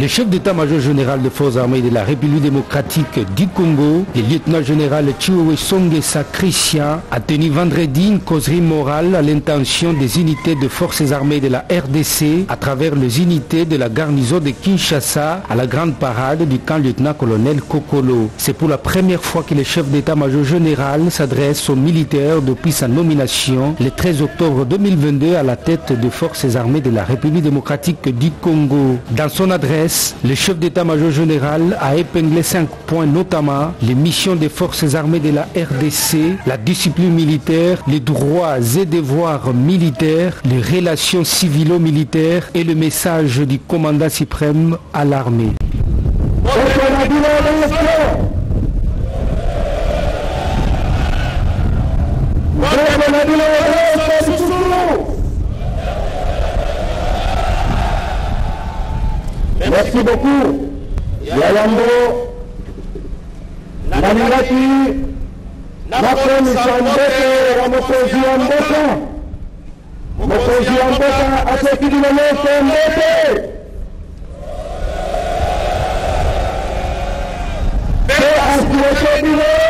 Le chef d'état-major général des forces armées de la République démocratique du Congo, le lieutenant-général Chiwe Songesa Christian, a tenu vendredi une causerie morale à l'intention des unités de forces armées de la RDC à travers les unités de la garnison de Kinshasa à la grande parade du camp lieutenant-colonel Kokolo. C'est pour la première fois que le chef d'état-major général s'adresse aux militaires depuis sa nomination le 13 octobre 2022 à la tête des forces armées de la République démocratique du Congo. Dans son adresse, le chef d'état-major général a épinglé cinq points, notamment les missions des forces armées de la RDC, la discipline militaire, les droits et devoirs militaires, les relations civilo-militaires et le message du commandant suprême à l'armée. beaucoup yalambo nalingaki nakomisa mboka ya mokonzi ya mboka mokonzi ya mboka asoki biloloko mbote mpe asiloko bilo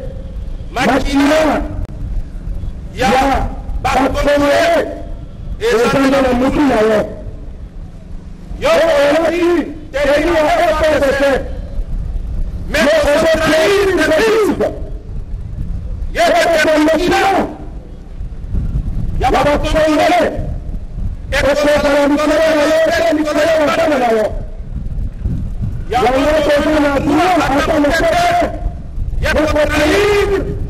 makila ya bakomi ye ezali na mutu na ye yo oyaki teli ya epsc mais ozo trahir le christ ye kaka makila ya bakomi ye ekozala likolo na yo pe likolo ya motane na yo yango kozala kuna ata mokete ya bakomi ye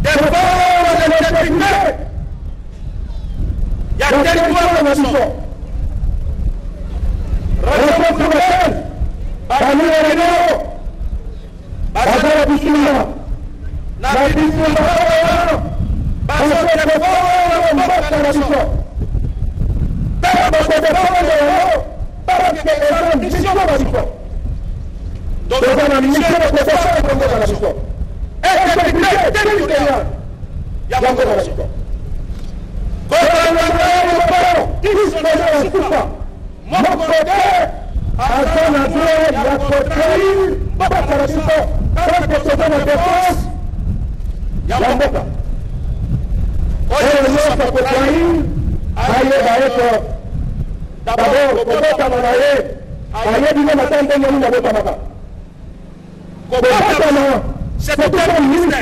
devoir déterminer. Il y a territoire de maçon. Raison pour laquelle, parmi les rénaux, Bazar Boussina, Nabi Boussina, Bazar Téléphone, Bazar Maçon. Bazar Téléphone, Bazar Téléphone, Mission Maçon. Donc, la mission de protection est la mission. territoriale ya makorosiko koaaao isonesuka moko te aza na droit ya kotrahir bakarosiko akosoza na défense ya mboka oyo nyonso akotrahir ayeba ete dabord kobotama na ye ayebi nde mata ndenge nini abotamaka kobatama C'est tout un ministère.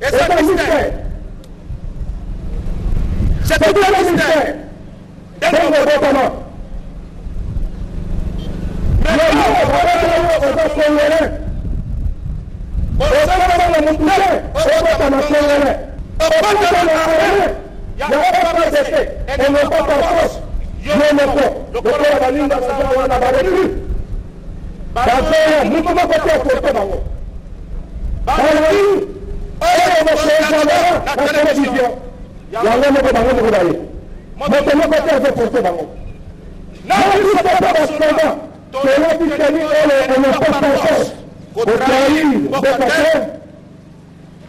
Et ce ministère, c'est tout un ministère. Et le gouvernement. bazoya mutu moko te akote bango balobi oyo bokozala na televizion yango moko bango moko baye moto moko te azoporte bango nakisopapa basoda tolabiseli oyo onokopaso otrahi mboka te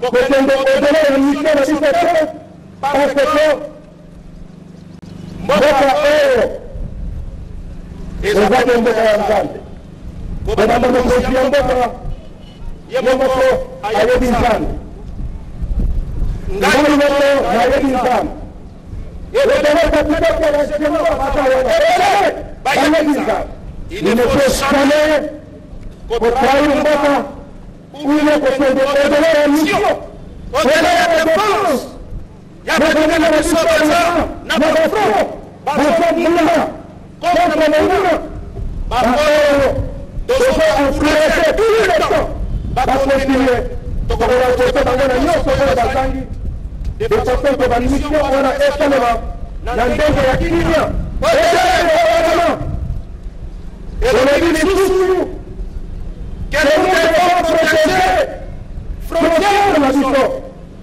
kokende odele ya misio na biso te parce que mboka oyo ezaki mboka ya nzambe kobanda mokonzi ya mboka ye moko ayebi nzambe ngai moko nayebi nzambe Il ne faut jamais contrarier Mbaka ou le côté de la mission. Au-delà de la dépense, il y a des gens qui sont dans la nation. Bafa Mouna, contre Mouna, Bafa, de son frère, tout le temps. bakosile tokobola koto bango na nyonso oyo bazangi depasepe bamission wana esalema na ndenge ya kinia eaa elobi lisusu keeoprotege frontiere na biso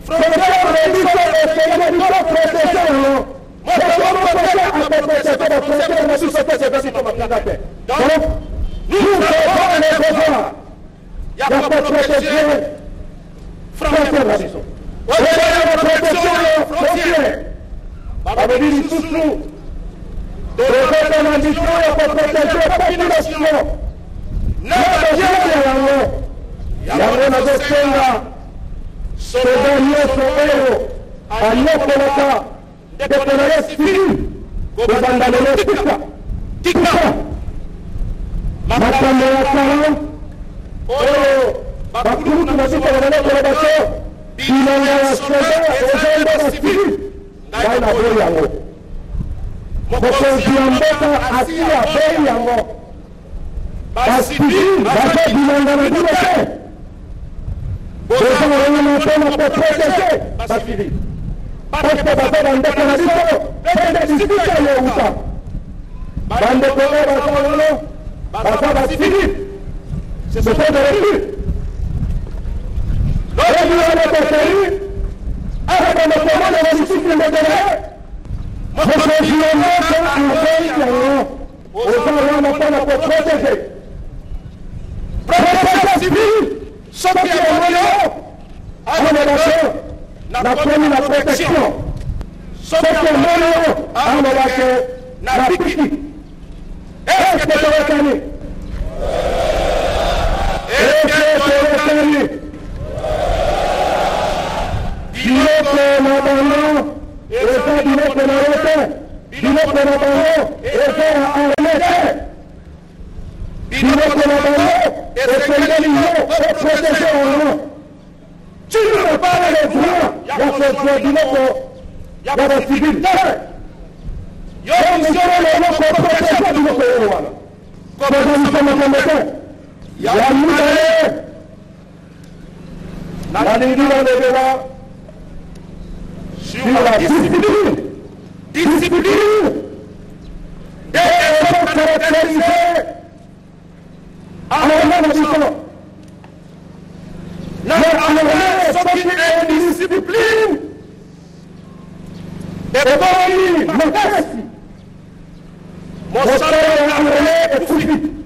frontiere na biso esele biso protege yango moto oprotege akoprotege bafrontiere na biso pesi epesi tomakanda te donc ya protéger frontière wewe protection ya frontière babadili susu dokota na mission ya koprotéger population na bajene yango yango nazosenga soda nyonso oyo anyokolaka ndeko na ye civil kobanda lelo tika tika makambo ya kalan oyo bakulutu bazitanga nakolo baso bilanga ya soda eza mboka sivile ngai naboyi yango mokonzi ya mboka atia boyi yango basivile baza bilanga na bino te bozanga wengana mpona koprotege basivile parce baza bandeko na biso pende disipite yeuta bandeko oyo baza wengana baza basivile Ce sont des recrues. Les nous de pays, avec le commande de la discipline de sommes nous sommes un Nous Nous sommes la pour protéger. Protéger civile, qui nous moyen, la première, la protection. à ah, ah, la Est-ce que tu ekekokani biloko na bango eza biloko na yo te biloko na bango eza ya arme te biloko na bango esengeli yo po protege yango tu ne peux pas les droits ya kozwa biloko ya basivile te yo mosolo eloko protege biloko oyo wana kozalisa makambo te yamukale na nindilondekela sur la discipline discipline des écoles caractérisées à l'enseignement la armée s'occupe des disciplines écoles makasi mosala ya armée est subite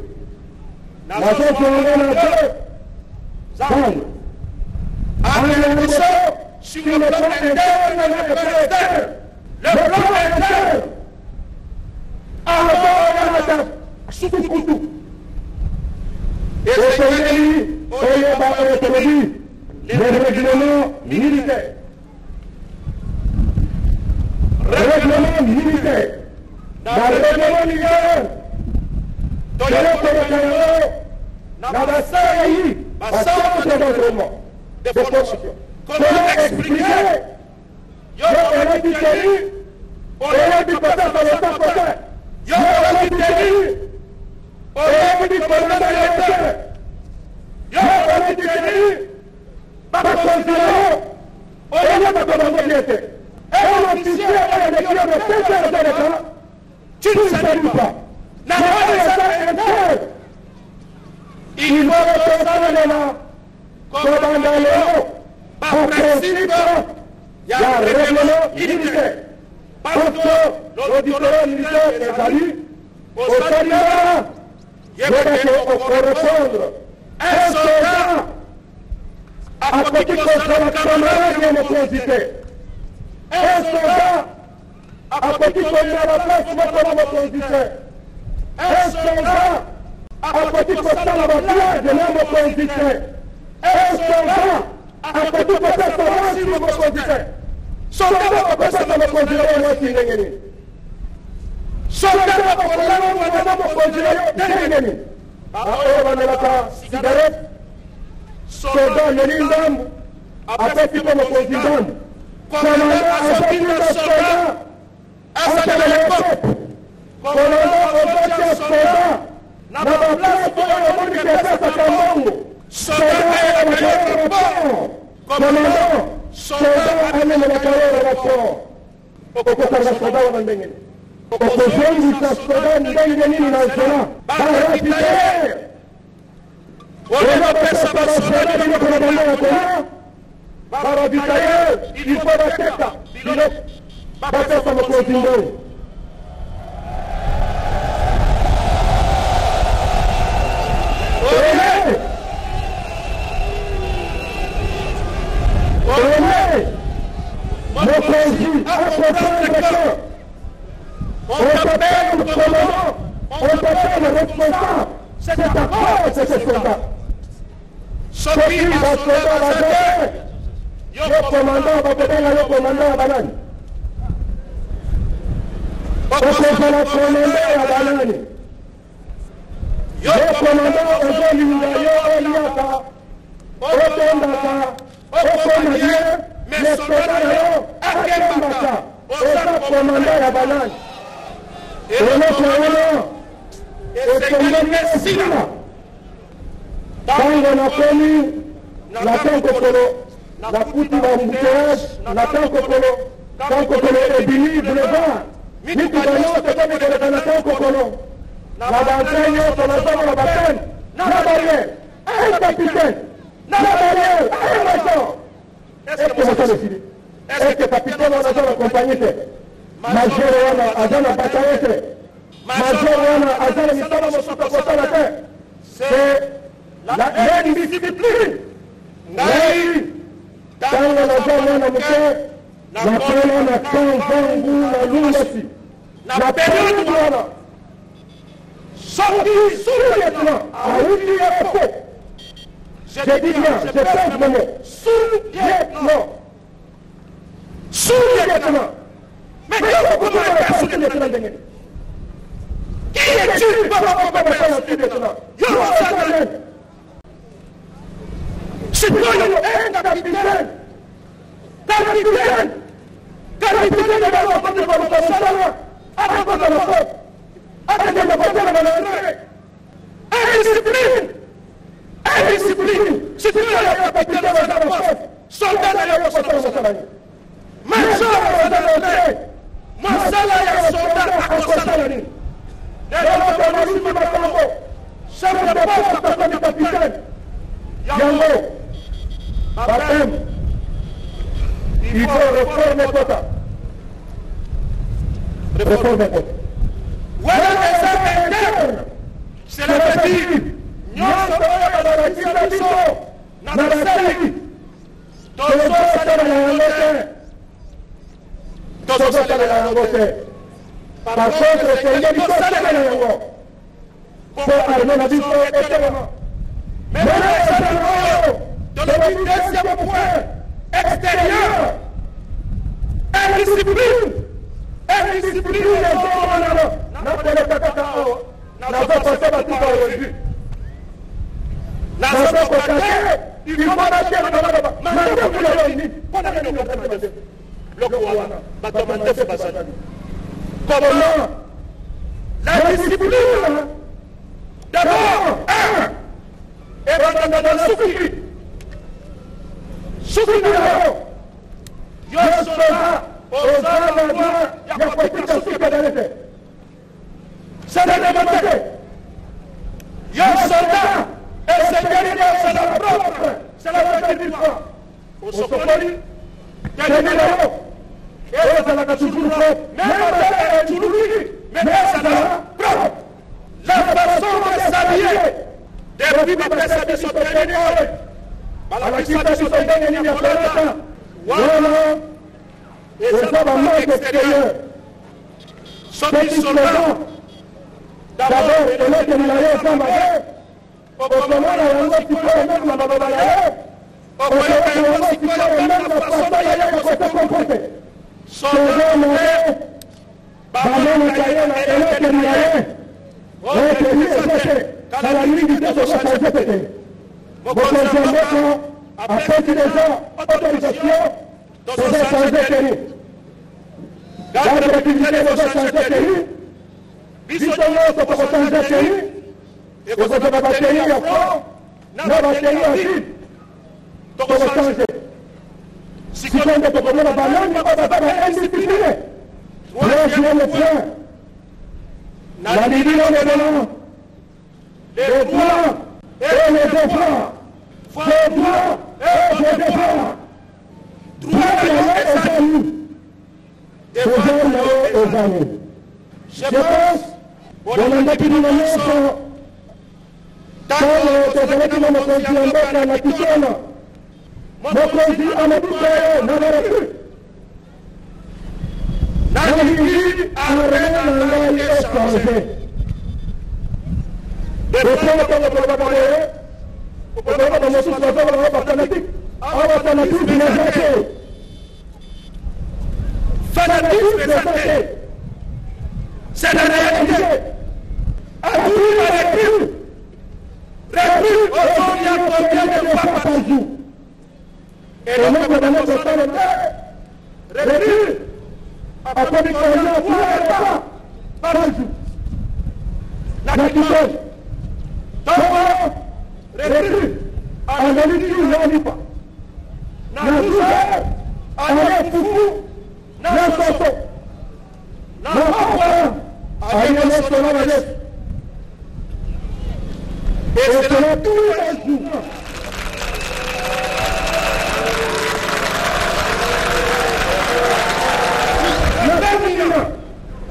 Nations Unies Donc, avec le sur le plan interne et le plan externe. Le plan interne, avant la Soukoutou. Et ce pays, au lieu d'avoir autonomie, les règlements militaires. Règlement militaire. Dans le règlement militaire, dans le règlement militaire, na basayi basaotekotomo kolo explike yo elebi teri olebi kota kolota kote yo elebi teri olebi kolota kote yo elebi teri bakonzi na yo oyeba bato bangoli ete elofisier oyo lekio bepesa eza leka tu ne salues pas na oyo eza interne Συγχωρετεμένομα τον Πανταλαιό Παπρεσίδο για ρεύμενο ήρθε Πάστο λογιτωρό νησό Θεσσαλή Ως τα νερά γέρασε ο Κοροσόνδρο Έσοδα από εκεί κοσαρακτονά γενεθέζησε Έσοδα από εκεί κοσαραπέσμα κονομοτέζησε Έσοδα akoki kosala babiage na mokonzi te esoda akoki kopesa mwasi mokonzi te soda bakopesaka mokonzi na yo mwasi ndenge nini soda bakolala mwana mokonzi na yo ndenge nini oyo bamelaka sigaret soda ameli ndambu apesi mpo mokonzi ndambu komanda azokinga soda asala na kope komanda ozotia soda na baplace oyo omoni kesesaka mbongo soda ayelaka yo rapport komando soda amelelaka yo rapport okokanga soda wana ndenge nini okozongisa soda ndenge nini na zola barapite oyokopesa basoda biloko na bango ya kola barabitaye ifo bateka biloko bapesa mokonzi ndenge Okay. Kokolon, la Bantenyo, Solazamo, la Banten, la barrière, un capitaine, la barrière, un major. Est-ce que ça décide Est-ce que capitaine, on a dans la compagnie Major, on a dans la bataille Major, on a dans la mission, on a dans la terre. C'est l'indiscipline. Ngai, tango nazomona moke napelana kanzangu na lulasi la période wana sorti sous le plan à Faux. Je dis bien, je pèse le mot. Sous-lieutenant. Sous-lieutenant. Mais comment vous pouvez faire sous-lieutenant Qui est-il pour avoir faire sous-lieutenant Citoyen, un capitaine. Capitaine. Capitaine de la République de Valence, arrêtez de le faire. Arrêtez de voter le malheureux. Indiscipline. Indiscipline. Si tu n'as pas pété le malheureux, soldat d'ailleurs pour son travail. Major au malheureux. Masala ya soldat à Kosalani. D'ailleurs, on a reçu ma Congo. Chef de poste à partir du capitaine. Yango. Baptême. Il faut réformer quota. réforme ko wala ne sɛbɛn tɛ cela veut dire nyɔnso oyo balobakisa biso na basali tozosalela yango te tozosalela yango te par contre tolingi tosalela yango mpo arme na biso etelema mais ezali oyo tolobi deuxième point extérieur indiscipline et discipline zonalo napeleka kaka awa nazopasa batuka aujourd'hui nazokokate ifonakeaaaaaaaini mpona nini okatama te loko wana bato ya mandefu bazali comment la discipline d'abord ebandaka na suki suki na yo yo sola osala ya kopekisa suka dale te senelema te yo soldat esengeli na osala propre selavaedirwa osokoli tenila yo ezalaka toujours propre meme etuluki mais ezalaka propre la façon de s'habiller depuis bapesa biso tenini oyo balakisa biso tenini ya kolata wana eza bamarke extérieure soki soda dabord elokeli na yo ezamba ye okomona yango sikoyo meme na maloba na ye okoyoka yango sikoyo meme na faso na ye yakote komporte soda na ye bamonaka ye na elokeli na ye okeli eza te kala mingi te kokoka eza te te mokonzi ya mboka apesi deja autorisation तसंच त्यांच्याखेरीज गावकऱ्यातील स्वतःच्या केली विसरलो स्वतः स्वतःच्या केली एकोसोबत केली नवा केली अशी तो स्वतःचे Sikwende pokomona banani bababa ya NDPP Leo je le point La Libye on est blanc Les blancs et les défends Les blancs et les défends Droit aux examens. Je pense wanandakilinyanyesha tano tazalakina makozi ya mbaka na kitona makozi amadukayo na marafiki na hivi arena ngai esanze okola pala pala pala pala pala pala pala pala pala pala pala pala pala awa pana bible zake fanatisme zake zinanayaje adurima reprim reprim ozolia combien de fois par jour eloko nakosala te reprim akomi kolia fois par jour na dimanche tango reprim azali toujours alipa na Israeli anayekufu na mtoto na baba aliyeletwa na Yesu et cela tous les jours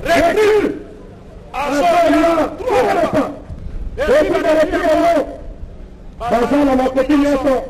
recule asola trois repas et puis de retirer l'eau bazala makoti nyonso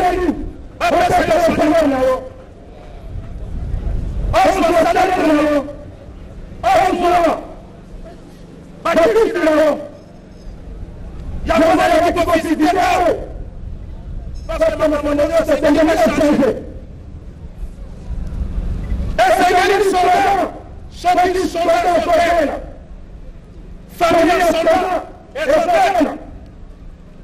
saleli opesa lipango na yo osolo saleli na yo osolo batiki na yo yango naleki kokonsidere yo parce que makambo nyonso esengeli change esengeli solona soki solona ekobela famille solona ekobela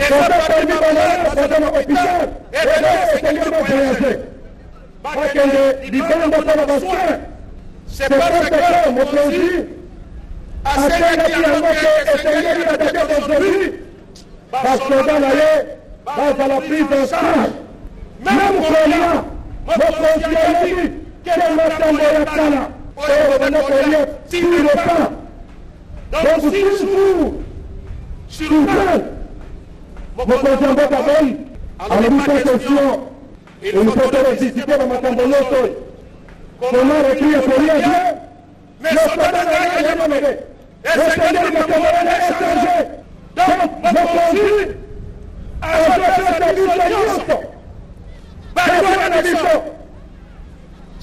ezobatema malade bazana hôpital ebenaesekeli voyage bakende libanda mpona basoin c'est parce que mokonzi asengaki yango te esengeli batata d'aujourd'hui basoda na ye bazala prise en charge même kolia mokonzi ayebi kenga ntango ya kala oyo banda kolia sur le pas donc sur vous sur vous ne contient pas d'appel alobi te question ilipotolesisike bamakambo nyonso oyo sonar ekri ekoliage lokoda na ye yamonege esengeli makambo wana étranger donc mokonzi azopesa biso nyonso basala na biso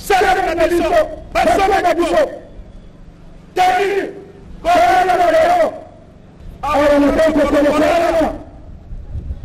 salaka na biso basala na biso tani koyala na lelo awa nakokokomosalana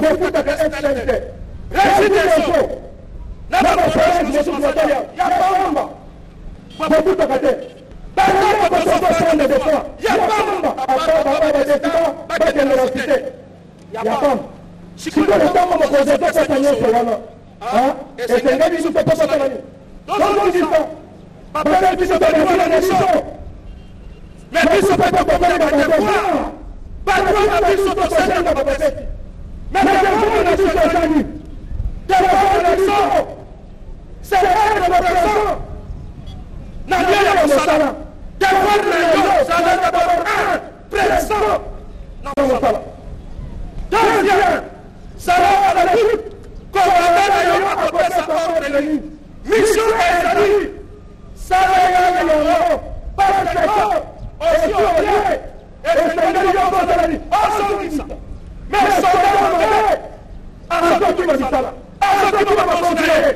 beaucoup de personnalités. Résidez-vous. Nama fayez Yesu mwotoya. Ya pamba. Beaucoup de kate. Bana kwa sofa sana de sofa. Ya pamba. Apa baba de sofa. Ba generosité. Ya pamba. Sikolo tamo mokoze pesa tanyoso wana. Ah, esenge biso pesa tanani. Dongo difa. Baba biso tanani wana neso. Mais biso pe ko komela ba kwa. Ba kwa biso to sanga ba pesa. Mettez-vous dans tous les amis. Téléphone de sang. C'est un de vos présents. N'a rien de vos salons. Téléphone de sang. Ça n'a pas de un présent. N'a pas de salon. Deuxième. Salon à la lutte. Commandant à Yoma Côté Sapor de l'ennemi. Mission à l'ennemi. Salon à l'ennemi. Parce que aussi au lieu. Et c'est le lieu de l'ennemi. Ensemble, mais azoki basala azoki bakonsidere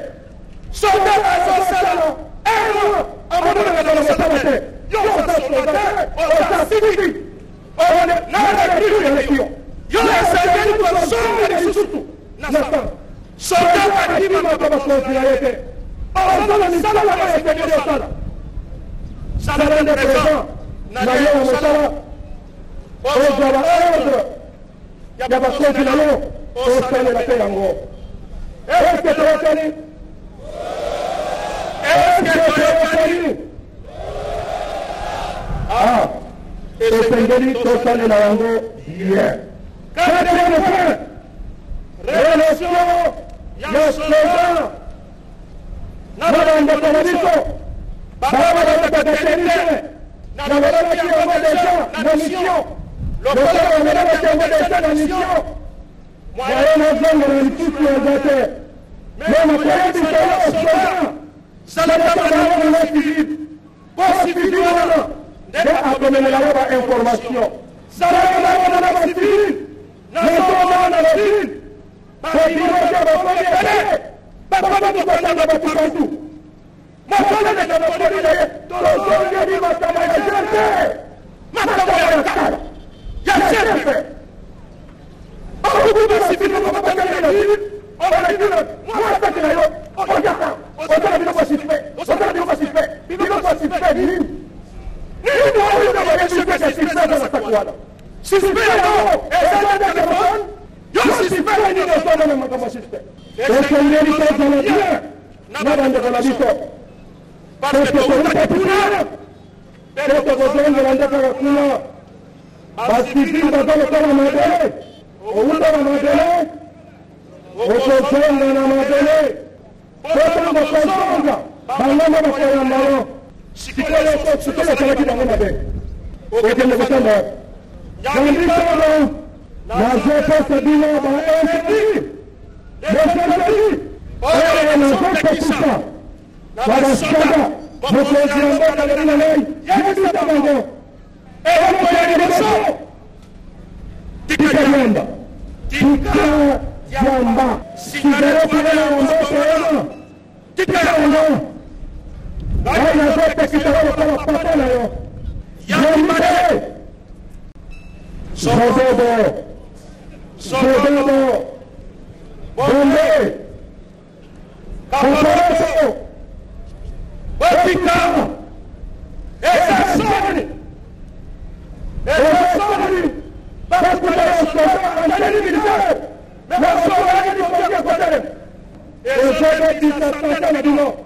soda azosala ero amononaka na mosala te yo oza soda te oza sikiki nana kristu eleki yo yo esengeli kosonga lisusu na sama soda akimaka bakonsidera ye te ozala misala oyo esengeli osala sala nde présent na yo mosala ozwa ba ordre ya bakonzi na yo tosalela mpe yango eske toyokani eske toyokani a esengeli tosalela yango ye quatrième point relation ya soza na bandeko na biso baba balobaka te na balobaki yango deja na mission lokolo bamenabatengedesa na misio mwayonazonga na lisusu ya nzate me makoyebisala basoda salatabanaona na civile po civile wana nde akomelelanga bainformation salatabanaona na bacivile nazomana na civile babiroja bakoli ebele bakomi kobandanga batu partout mokoleleka bakoli na ye tozongeli matama ya jete matama ya kala yasefe okutubasimiloko babakalelabili obalinina mwasaki na yo oyaka otala biloko sife otala biloko sife biloko sife nini nini oyunabayesukese sifeasakuwana sisipeyao ezalanda telefone yo sisipela nini otala na makambo sife etongeli tozala bien na bandeko na biso parce que tokuta kuna pe tokozongela nde kaka kuna basifi bazolokana mabele owuta na mabele okozonga na mabele po ntango kozonga bangongo bakoyamba yo sikolo osalaki bango mabe okende kotambola yambi solo nazopesa bino ba nsdi bosepeli oyo nazopekisa na basada mokonzi ya mboka leli na ngai yebisa bango ehoko ya liboso tikayamba tikayamba sikalekonayaosoyano tikayango bainazotekitao lokola papa na yo yamimade zozobo zozobo bombe kapaloso batika Madina, Santana Madina.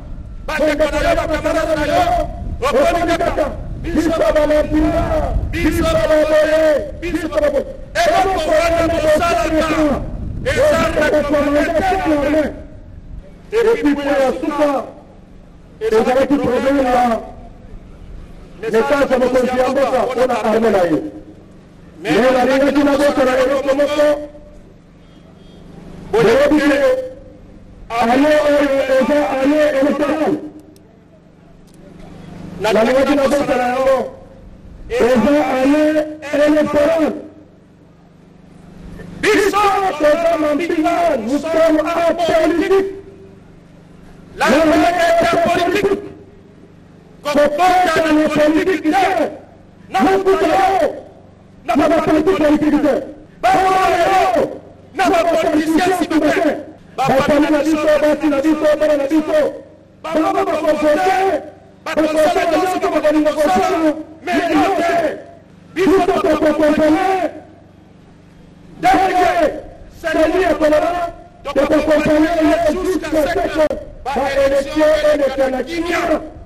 bandeko na yo bakamarade na yo okoni kaka biso bamapinga biso baboye biso baboye eloko wana bosalaka ezalaka komeetene epuis boye ya suka ezalaki probleme ya message ya mokonzi ya mboka mpona arme na ye me nalingaki nabosana eloko moko boyebike ane oyo eza ane électorale eh, lalingaki nakosala yango eza ale eleporan biso toza mampinga nous sommes apolitique l'allemagne est apolitique kokota na politiki te nakuta yo na bapoliti politiki te bakola yo na bapolitisien sibute bapami na biso bati na biso bana na biso bango bakonfronte bato osala nyonso tokokolinga kosala me yo te biso tokokompane ndenge seli ekolona tokokompane ye jusqu'à ce que ba élection elekana kimia